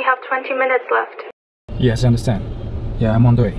only have 20 minutes left. Yes, I understand. Yeah, I'm on the way.